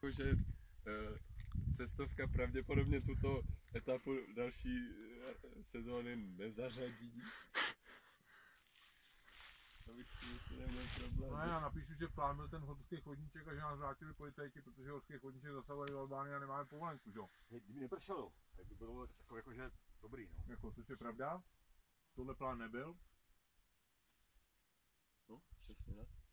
Takže eh, cestovka pravděpodobně tuto etapu další eh, sezóny nezařadí. To bych si neměl problém. No já napíšu, že plánuje ten horský chodníček a že nás vrátili policajti, protože horský chodníček zasahuje v Albánii a nemáme povolenku, že jo? Kdyby nepršelo, tak by bylo jako, jakože dobrý, no. Jako, což je pravda? Tohle plán nebyl. No, přesně tak.